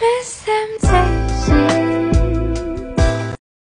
Miss them